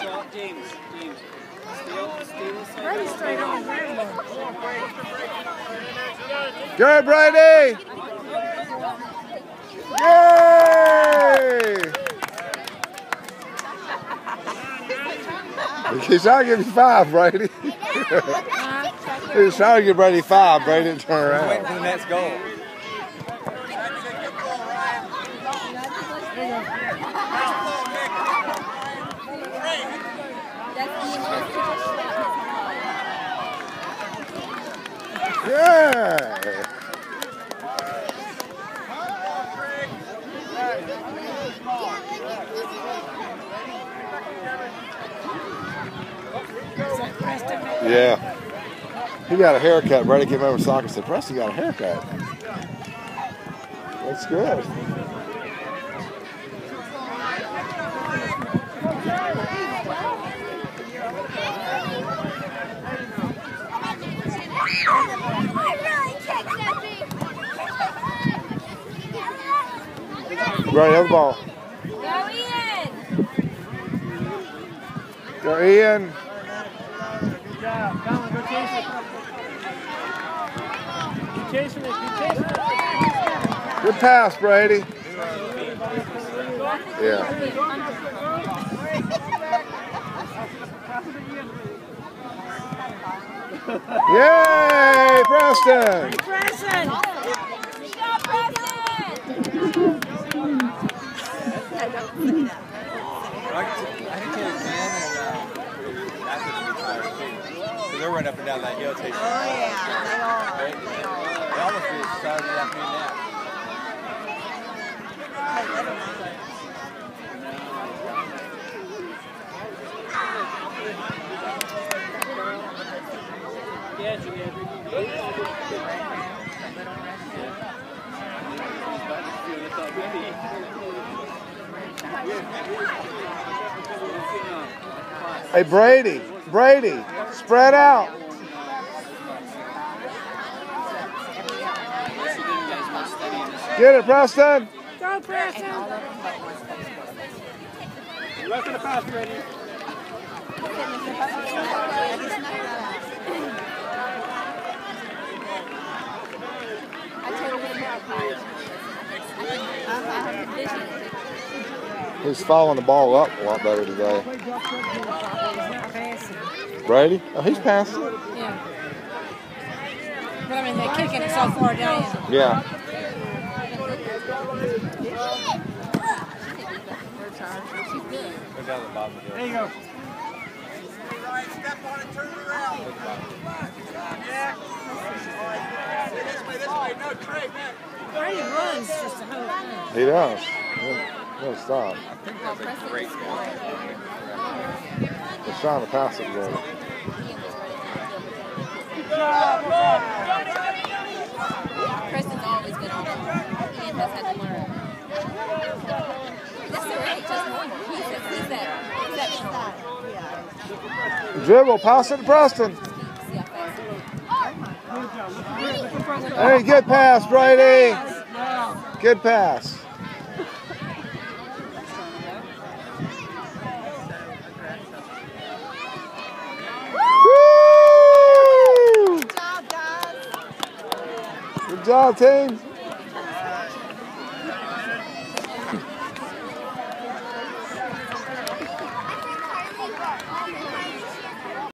So, James, James. On. Go, Brady! Yay! He's trying give you five, Brady. He's trying to give Brady five. Brady didn't turn around. Wait for the next goal. Yeah! He got a haircut. Brady came over and soccer and said, Preston got a haircut. That's good. Have the ball. Go Ian! Go, Ian. Good job. On, go chase it. Keep chasing it. Keep chasing it. Good pass, Brady. Yeah. Yay, Preston! Preston! Good job, Preston! I can tell you, man, and uh, after the retired too. So they're running up and down that hill chasing. Oh yeah, they are. They, they almost do a Saturday afternoon nap. Yeah, you Hey, Brady. Brady, spread out. Get it, Preston. Go, Preston! Left of the pass ready. He's following the ball up a lot better today. Brady? Oh, he's passing. Yeah. But I mean, they're kicking it so far down. Yeah. Go down the bottom of the hill. There you go. Brady runs just a whole thing. He does. He doesn't stop. I think that's a great goal. He's trying to pass it good. Preston's always good on it. Ian has had to learn. That's the right, just one. He's, a, he's that exceptional. Dribble, pass it to Preston. See how fast he is. Hey, good pass, Brady. Good pass. Job, team.